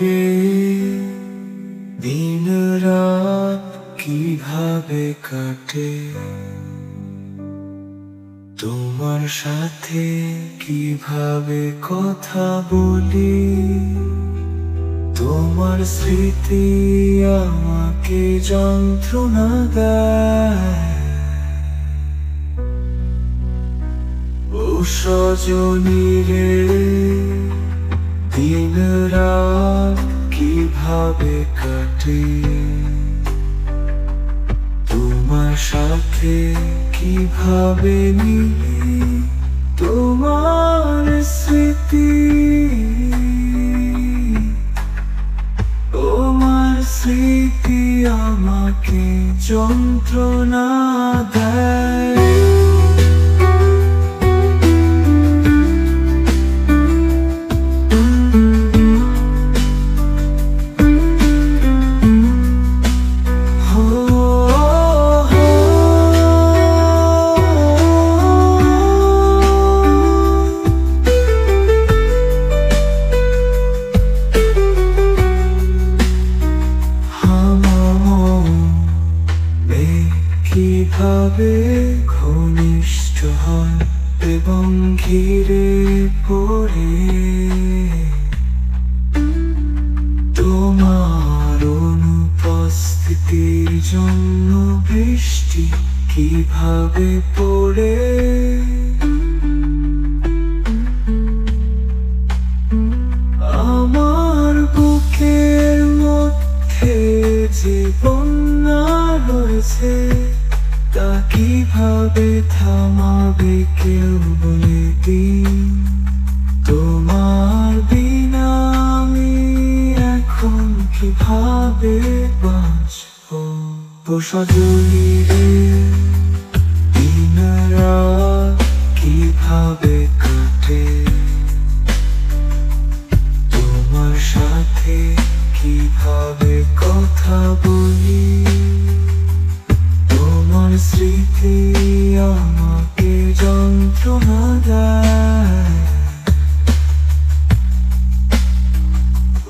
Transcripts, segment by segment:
রে, দিন রাত কীভাবে কাটে? তোমার সাথে কীভাবে কথা বলি? তোমার স্মৃতি আমাকে যন্ত্রণা দেয়। ও সজনী রে কাটে তোমার সাথে কীভাবে মিলি তোমার স্মৃতি? তোমার স্মৃতি আমাকে যন্ত্রণা দেয়। কীভাবে ঘনিষ্ঠ হয় এবং ঘিরে পড়ে তোমার অনুপস্থিতির জন্য বৃষ্টি কীভাবে পড়ে? আমার বুকের মধ্যে যে বন্যা রয়েছে তা কীভাবে থামাবে কেউ বলে দিন? তোমার বিনা আমি এখন কীভাবে বাঁচবো? সজনী রে দিন রাত কীভাবে কাটে? তোমার সাথে কীভাবে কথা আমাকে যন্ত্রণা দেয়।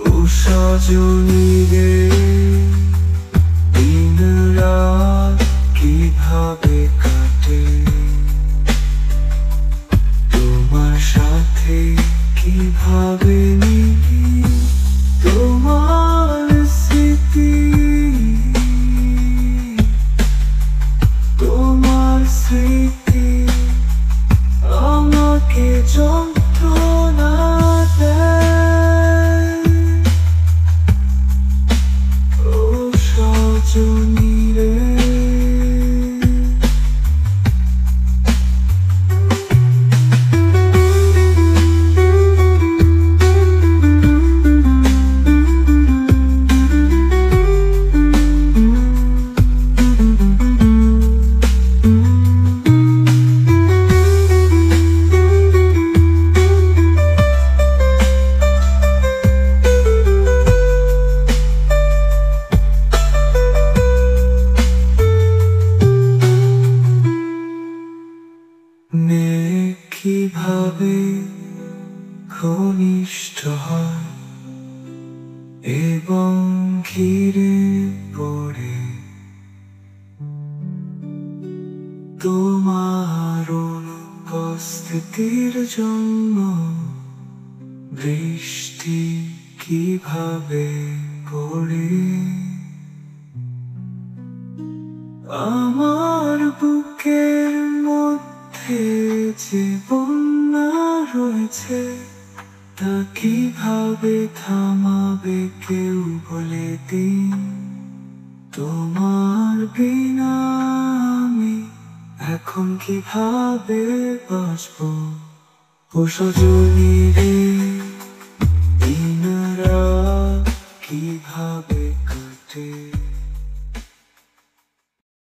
ও সজনী রে দিন রাত কীভাবে কাটে? তোমার সাথে কীভাবে তোমার নে কীভাবে ঘনিষ্ঠ হয় এবং ঘিরে পড়ে। তোমার অনুপস্থিতির জন্য বৃষ্টি কীভাবে পড়ে? আমার রয়েছে তা কীভাবে থামাবে কেউ বলে দিন? তোমার বিনা আমি এখন কীভাবে বাঁচব? ও রে